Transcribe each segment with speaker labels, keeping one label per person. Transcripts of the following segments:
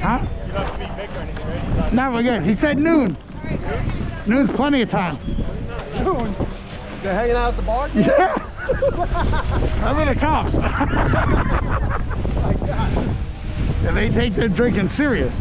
Speaker 1: Huh?
Speaker 2: You don't have to beat Vic or anything, right? Not
Speaker 1: good. He said noon. Noon's plenty of time.
Speaker 3: Noon? they're hanging out at the bar?
Speaker 1: Yeah. I'm in the cops. yeah, they take their drinking serious.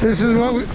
Speaker 1: This is what we,